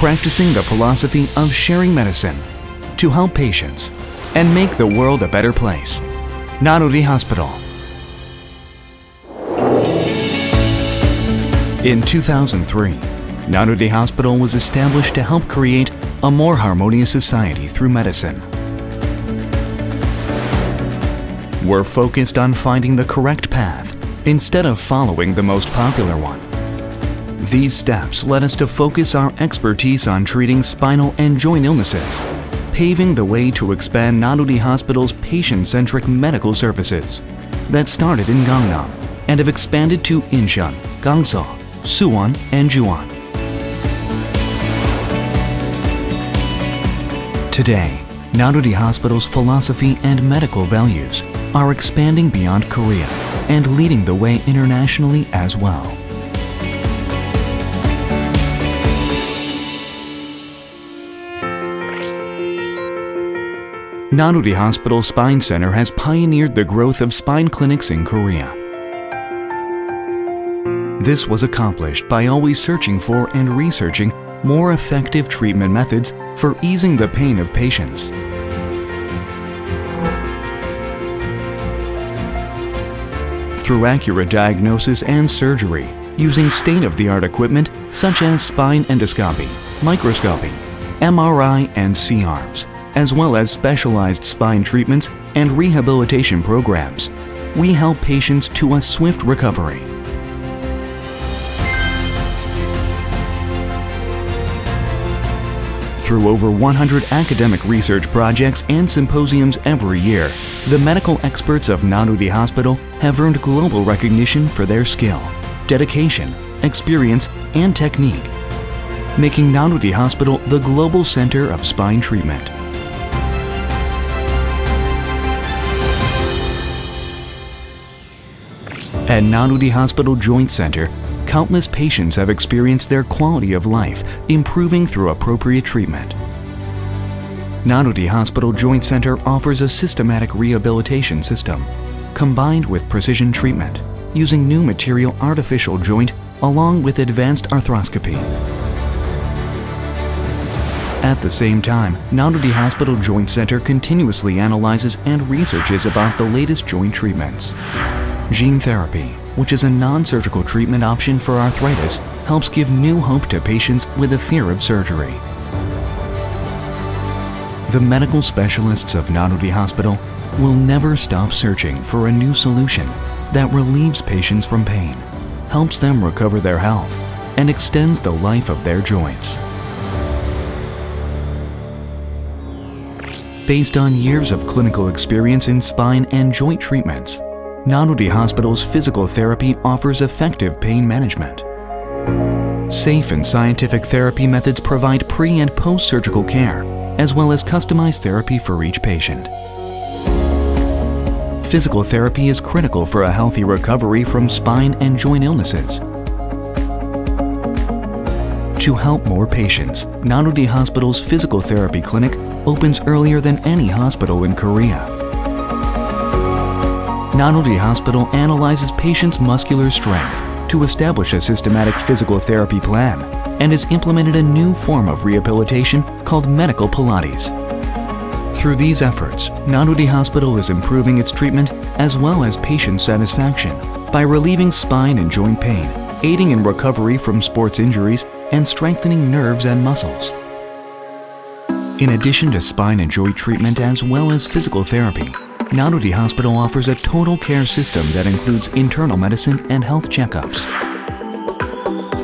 practicing the philosophy of sharing medicine to help patients and make the world a better place. Nanoori Hospital. In 2003, Nanoori Hospital was established to help create a more harmonious society through medicine. We're focused on finding the correct path instead of following the most popular one. These steps led us to focus our expertise on treating spinal and joint illnesses, paving the way to expand Nanoori Hospital's patient-centric medical services that started in Gangnam and have expanded to Incheon, Gangseong, Suwon, and Juwon. Today, Nanoori Hospital's philosophy and medical values are expanding beyond Korea and leading the way internationally as well. Nanoori Hospital Spine Center has pioneered the growth of spine clinics in Korea. This was accomplished by always searching for and researching more effective treatment methods for easing the pain of patients. Through accurate diagnosis and surgery, using state-of-the-art equipment such as spine endoscopy, microscopy, MRI, and C-arms, as well as specialized spine treatments and rehabilitation programs, we help patients to a swift recovery. Through over 100 academic research projects and symposiums every year, the medical experts of Nanoori Hospital have earned global recognition for their skill, dedication, experience, and technique, making Nanoori Hospital the global center of spine treatment. At Nanoori Hospital Joint Center, countless patients have experienced their quality of life improving through appropriate treatment. Nanoori Hospital Joint Center offers a systematic rehabilitation system combined with precision treatment using new material artificial joint along with advanced arthroscopy. At the same time, Nanoori Hospital Joint Center continuously analyzes and researches about the latest joint treatments. Gene therapy, which is a non-surgical treatment option for arthritis, helps give new hope to patients with a fear of surgery. The medical specialists of Nanoori Hospital will never stop searching for a new solution that relieves patients from pain, helps them recover their health, and extends the life of their joints. Based on years of clinical experience in spine and joint treatments, Nanoori Hospital's physical therapy offers effective pain management. Safe and scientific therapy methods provide pre- and post-surgical care, as well as customized therapy for each patient. Physical therapy is critical for a healthy recovery from spine and joint illnesses. To help more patients, Nanoori Hospital's physical therapy clinic opens earlier than any hospital in Korea. Nanoori Hospital analyzes patients' muscular strength to establish a systematic physical therapy plan and has implemented a new form of rehabilitation called medical Pilates. Through these efforts, Nanoori Hospital is improving its treatment as well as patient satisfaction by relieving spine and joint pain, aiding in recovery from sports injuries, and strengthening nerves and muscles. In addition to spine and joint treatment as well as physical therapy, Nanoori Hospital offers a total care system that includes internal medicine and health checkups.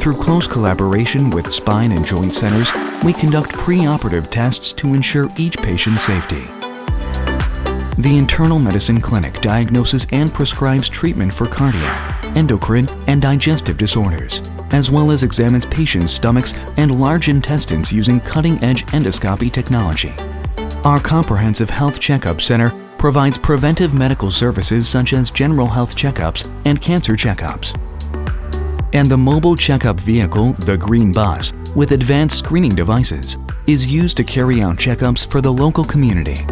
Through close collaboration with spine and joint centers, we conduct pre-operative tests to ensure each patient's safety. The Internal Medicine Clinic diagnoses and prescribes treatment for cardiac, endocrine, and digestive disorders, as well as examines patients' stomachs and large intestines using cutting-edge endoscopy technology. Our comprehensive health checkup center provides preventive medical services such as general health checkups and cancer checkups. And the mobile checkup vehicle, the Green Bus, with advanced screening devices, is used to carry out checkups for the local community.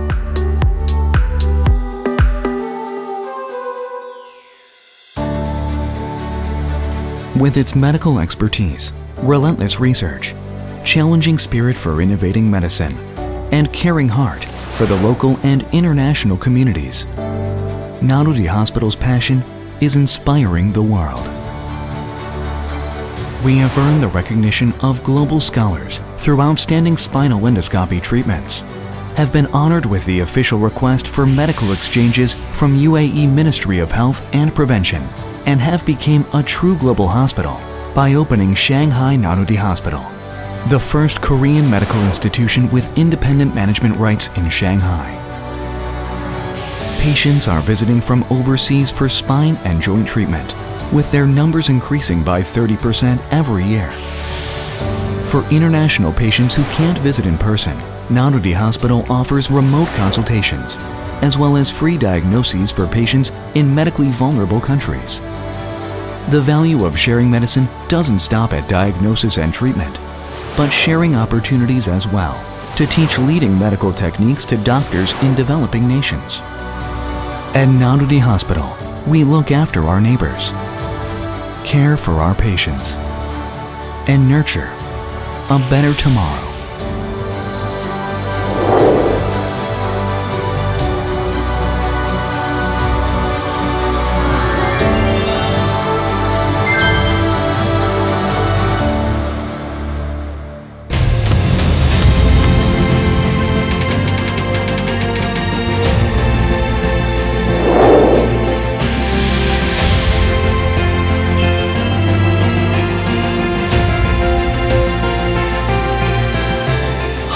With its medical expertise, relentless research, challenging spirit for innovating medicine, and caring heart for the local and international communities. Nanoori Hospital's passion is inspiring the world. We have earned the recognition of global scholars through outstanding spinal endoscopy treatments, have been honored with the official request for medical exchanges from UAE Ministry of Health and Prevention, and have become a true global hospital by opening Shanghai Nanoori Hospital, the first Korean medical institution with independent management rights in Shanghai. Patients are visiting from overseas for spine and joint treatment, with their numbers increasing by 30% every year. For international patients who can't visit in person, Nanoori Hospital offers remote consultations, as well as free diagnoses for patients in medically vulnerable countries. The value of sharing medicine doesn't stop at diagnosis and treatment, but sharing opportunities as well to teach leading medical techniques to doctors in developing nations. At Nanoori Hospital, we look after our neighbors, care for our patients, and nurture a better tomorrow.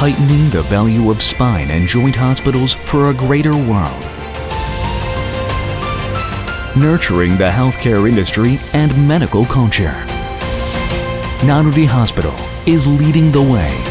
Heightening the value of spine and joint hospitals for a greater world. Nurturing the healthcare industry and medical culture. Nanoori Hospital is leading the way